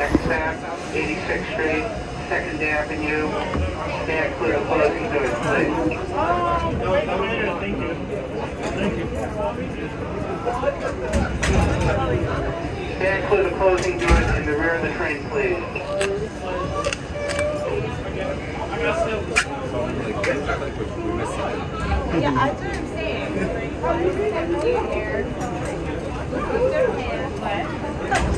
next stop, 86th Street, 2nd Avenue. Stand clear of closing doors, please. Thank you. Thank you. Stand clear of closing doors in the rear of the train, please. Yeah, that's what I'm saying. Like, how do you get here? Put your hand, what?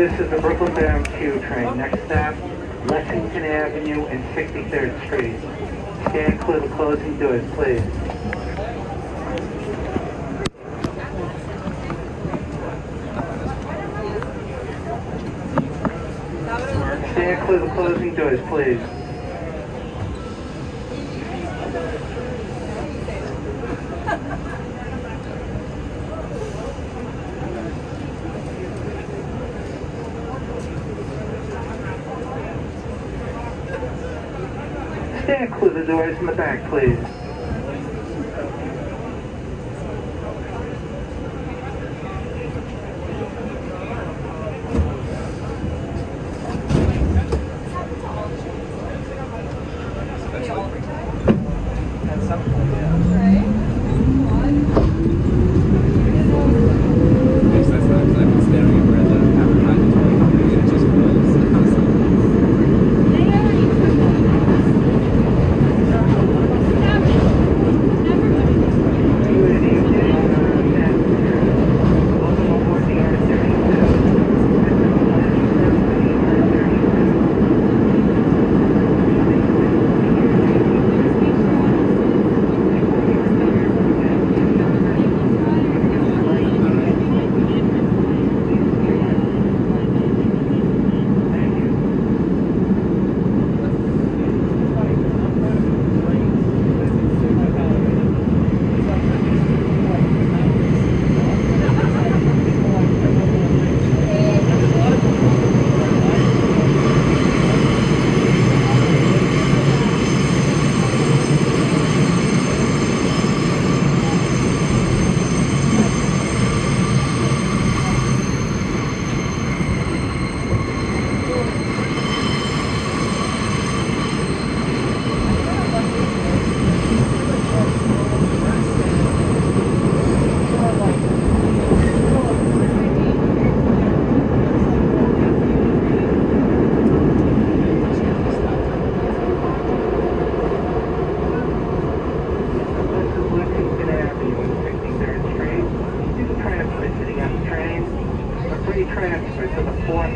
This is the Brooklyn bound Q train. Next stop, Lexington Avenue and 63rd Street. Stand clear of the closing doors, please. Stand clear of the closing doors, please. Of the doors in the back, please.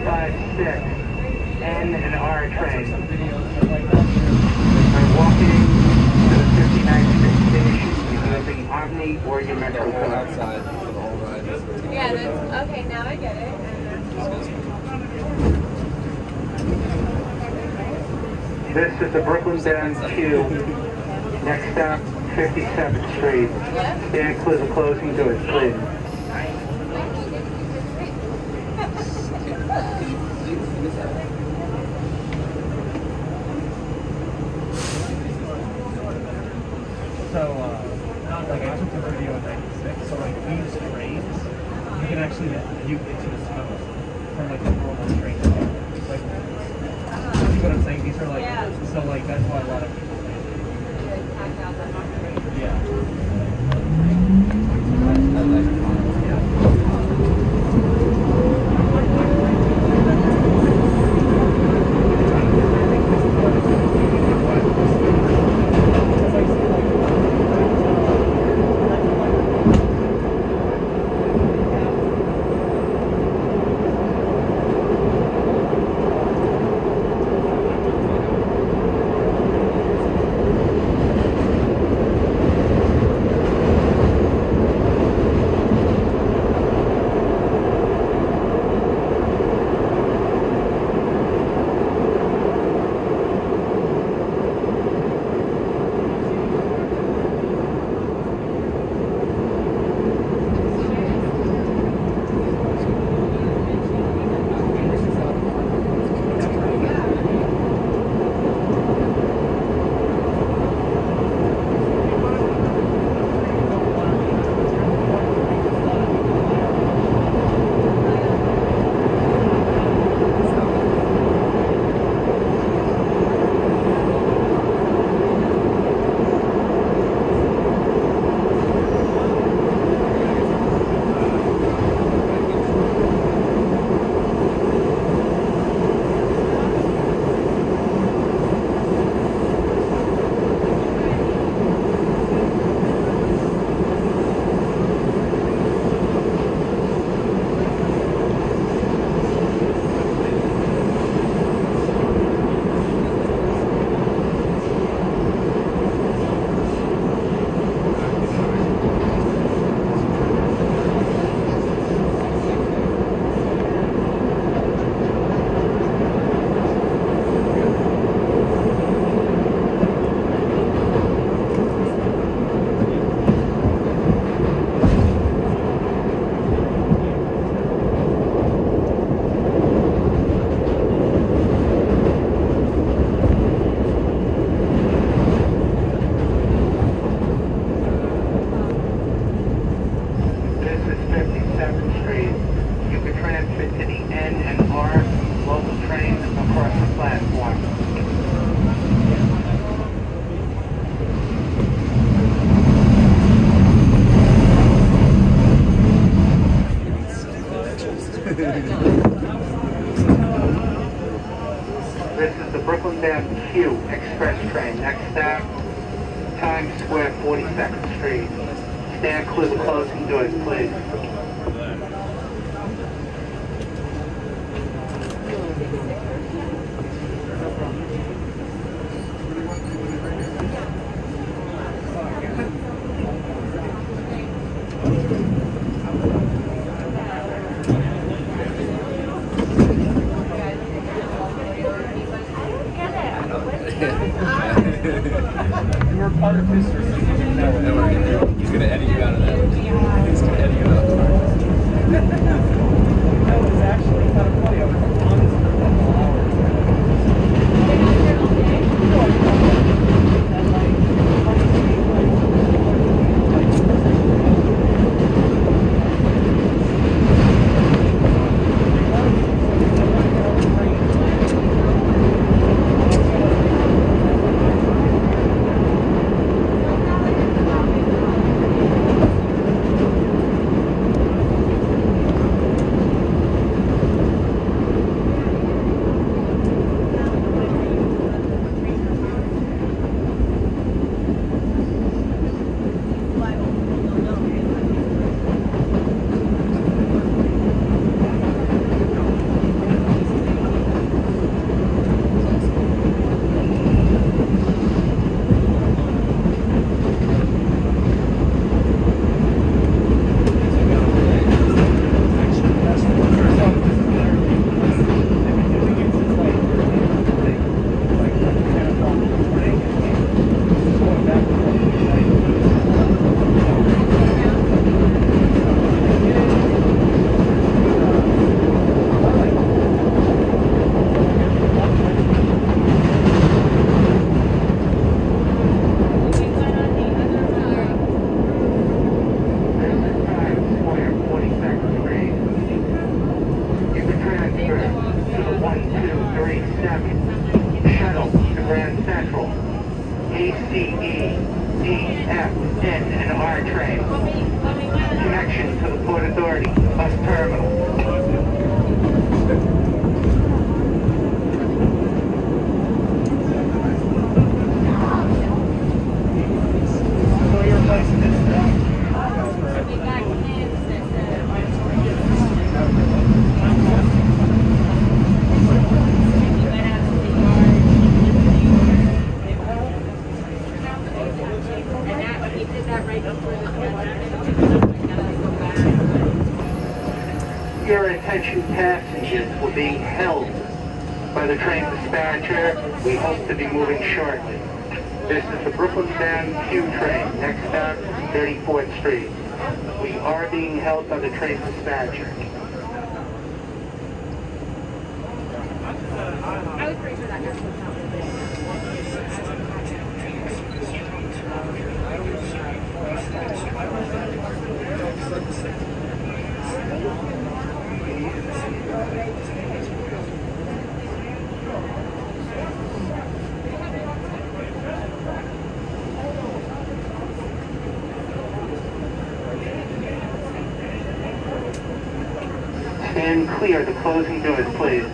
956 N and R train. By walking to the 59th Street station using OMNY or your Metro Yeah, that's okay. Now I get it. This is the Brooklyn Down Q. Next stop, 57th Street. Yep. Dan, close the closing doors, please. We're part of history. to be moving shortly. This is the Brooklyn Sound Q train, next stop 34th Street. We are being held by the train dispatcher. clear. The closing doors, please.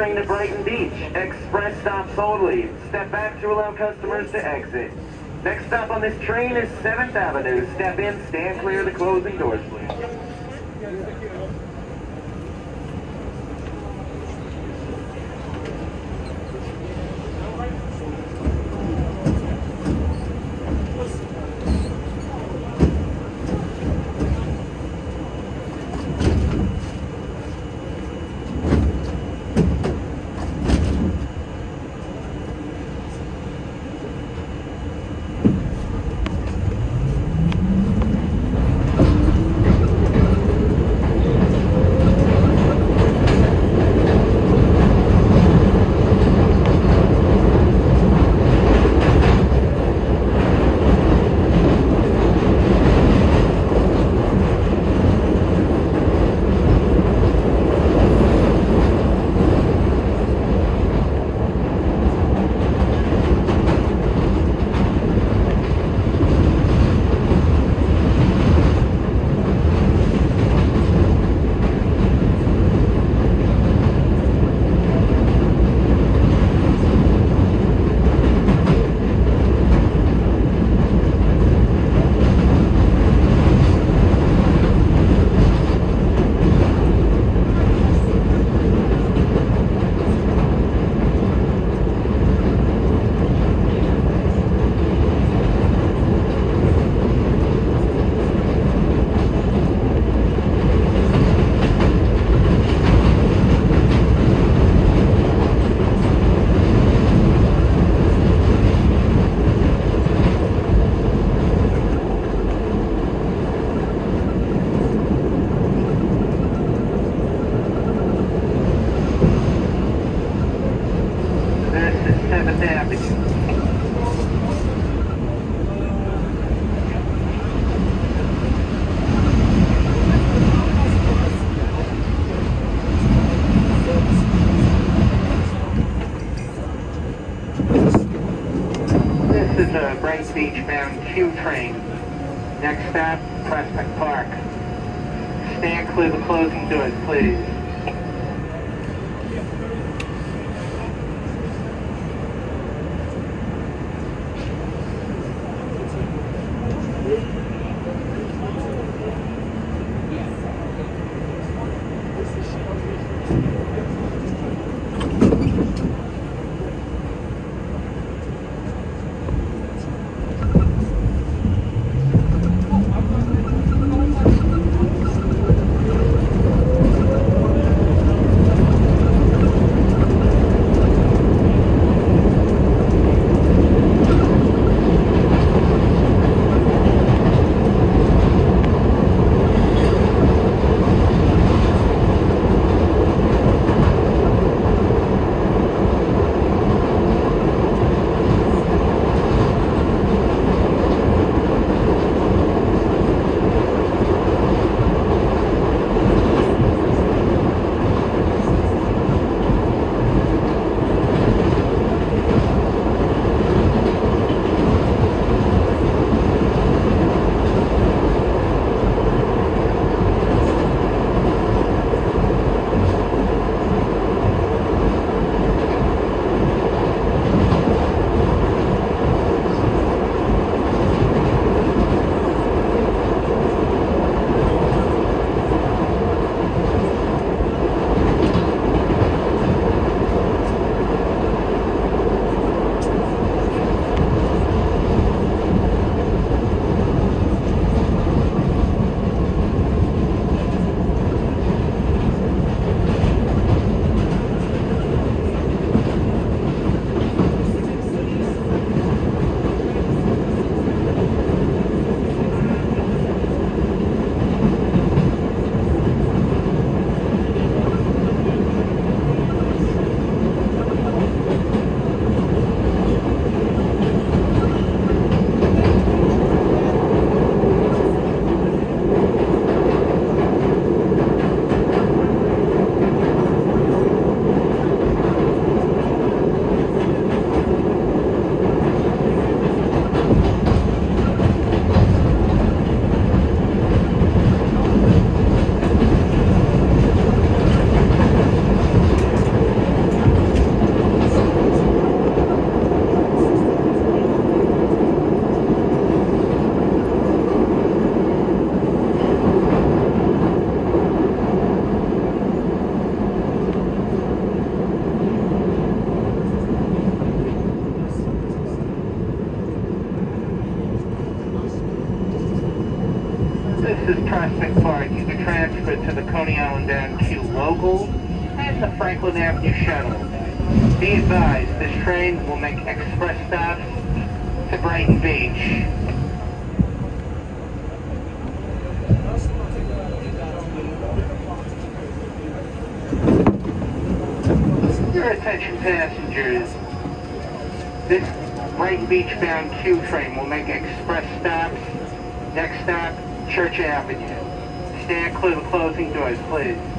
train to Brighton Beach. Express stops only. Step back to allow customers to exit. Next stop on this train is 7th Avenue. Step in, stand clear of the closing doors, please. The Coney Island Down Q local and the Franklin Avenue shuttle. Be advised, this train will make express stops to Brighton Beach. Your attention passengers. This Brighton Beach bound Q train will make express stops. Next stop, Church Avenue. Stand clear the closing doors, please.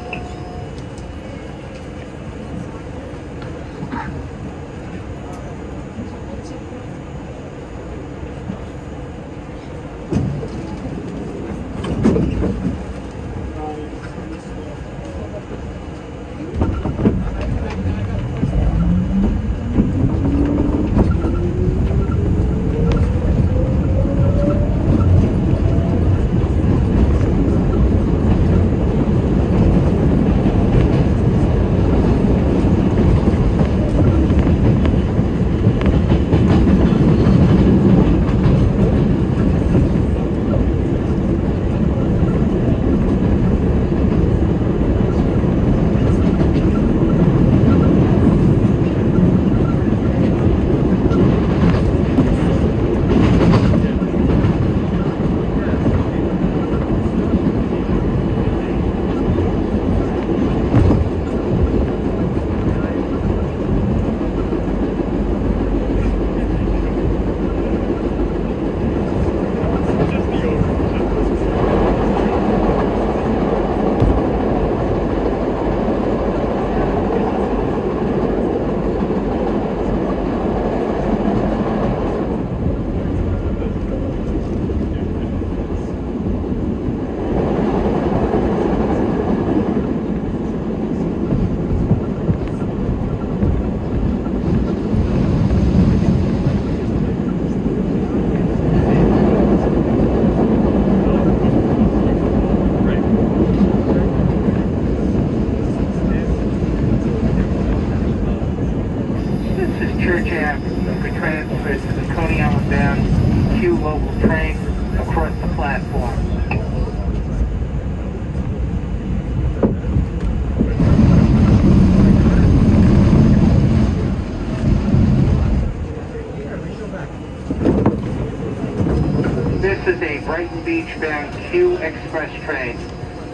A Brighton Beach bound Q express train.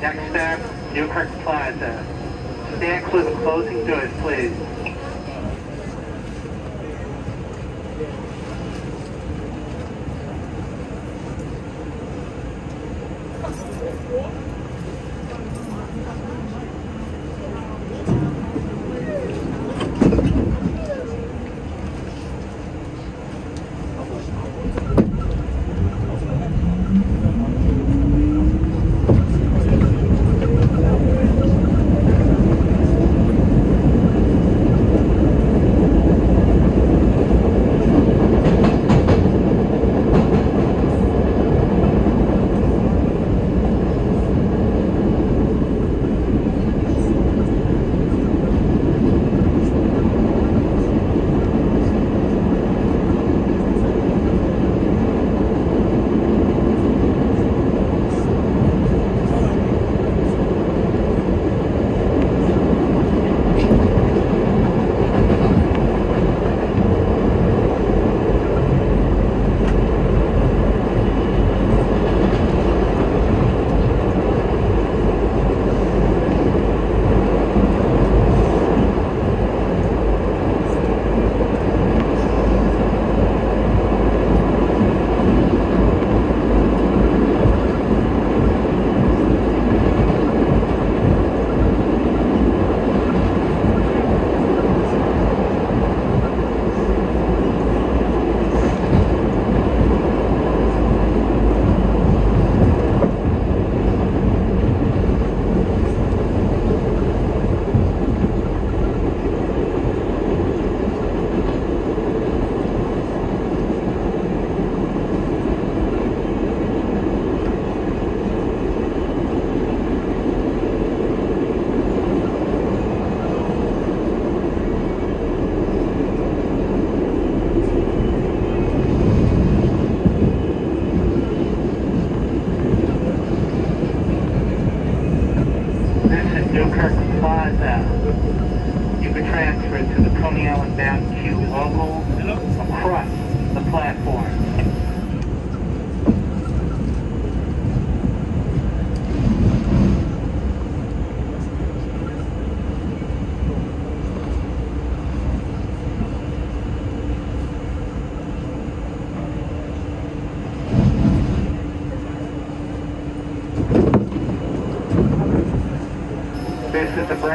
Next stop, Newkirk Plaza. Stand clear of closing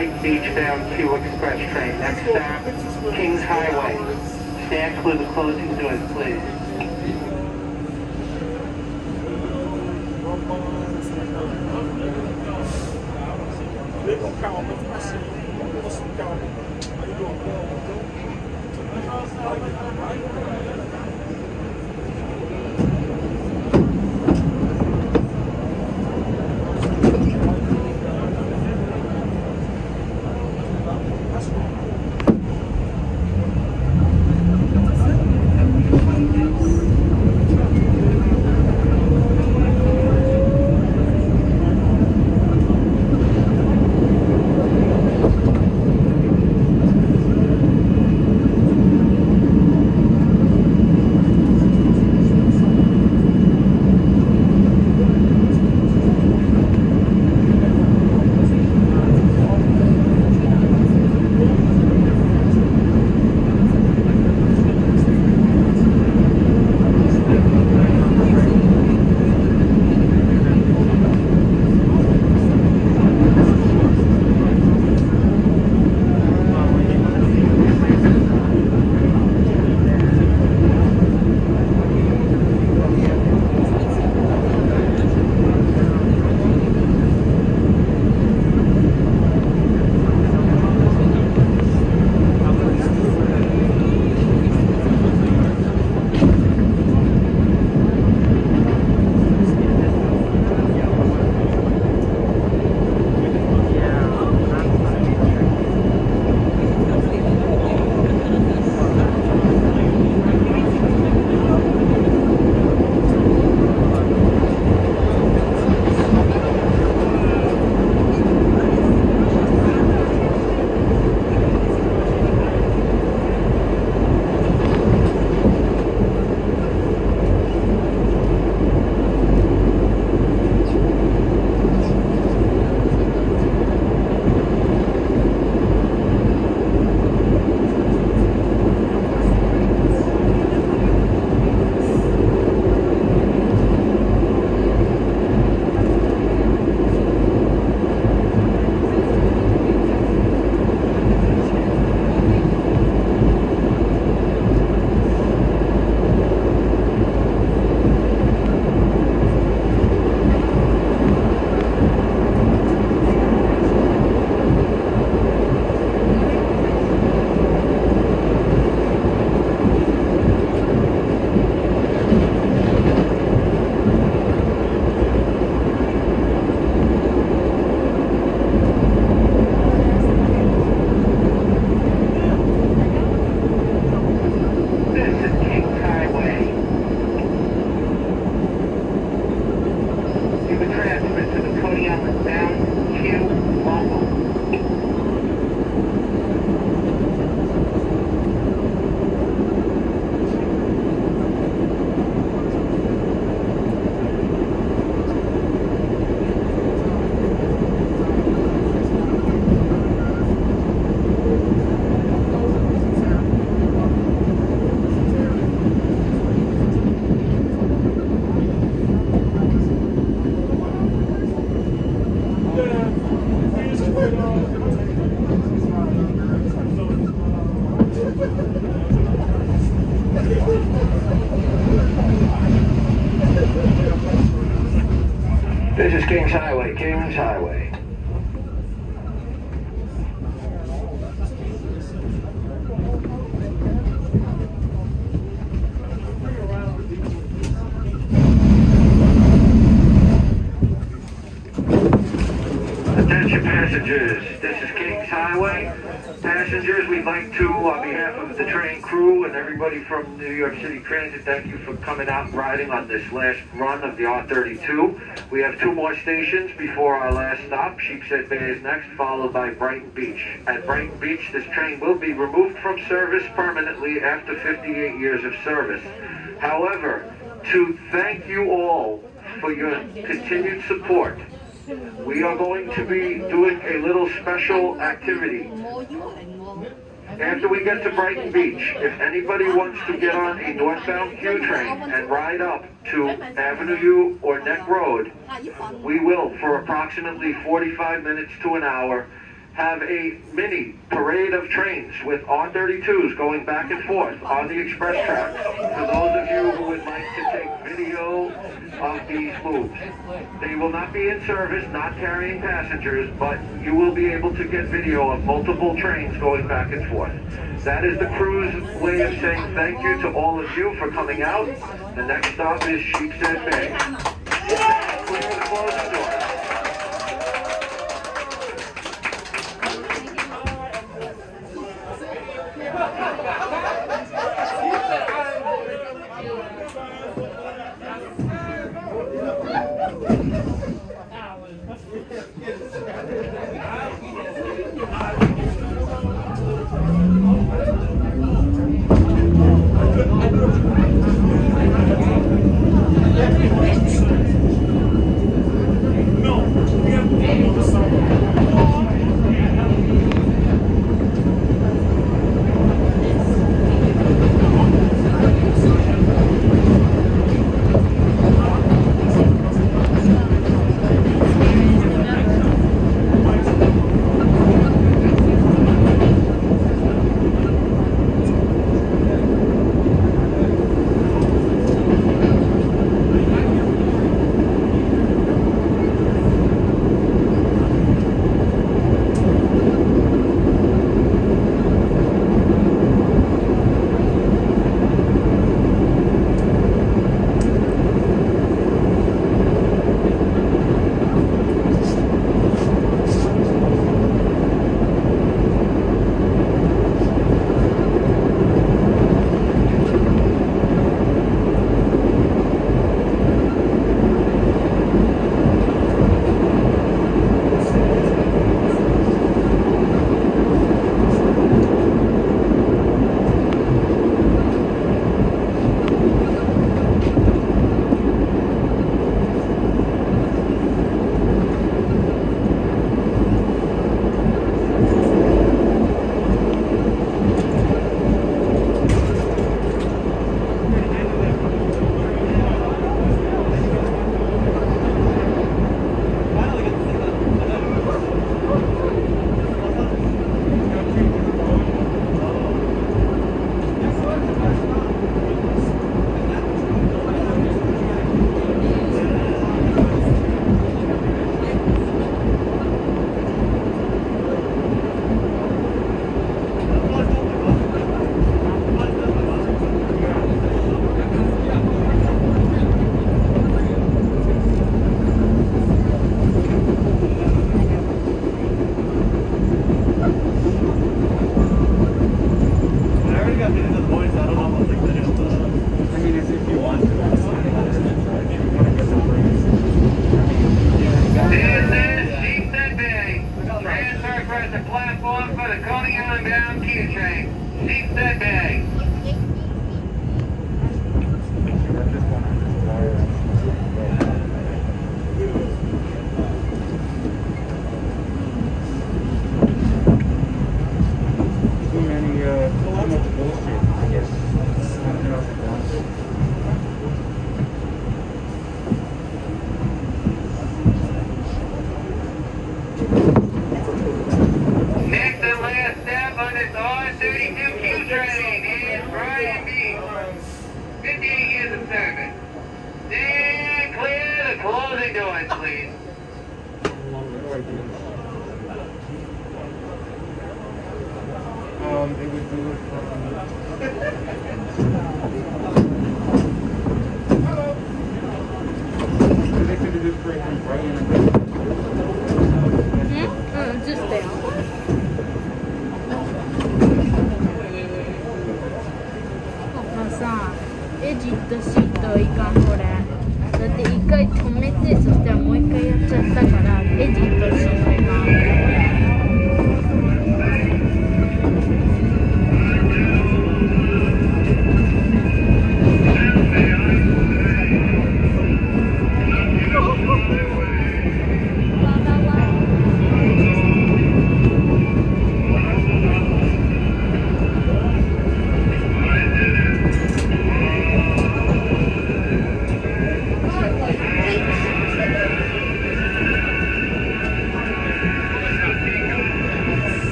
Is Beach bound Q Express train. Next Kings Highway, Kings Highway. Attention passengers, this is Kings Highway. Passengers, we'd like to, on behalf of the train crew and everybody from New York City Transit, thank you for coming out and riding on this last run of the R32. We have two more stations before our last stop. Sheepshead Bay is next, followed by Brighton Beach. At Brighton Beach, this train will be removed from service permanently after 58 years of service. However, to thank you all for your continued support, we are going to be doing a little special activity. After we get to Brighton Beach, if anybody wants to get on a northbound Q train and ride up to Avenue U or Neck Road, we will, for approximately 45 minutes to an hour, have a mini parade of trains with R32s going back and forth on the express track. For those of you who would like to take video of these moves. They will not be in service, not carrying passengers, but you will be able to get video of multiple trains going back and forth. That is the crew's way of saying thank you to all of you for coming out. The next stop is Sheepshead Bay. Closing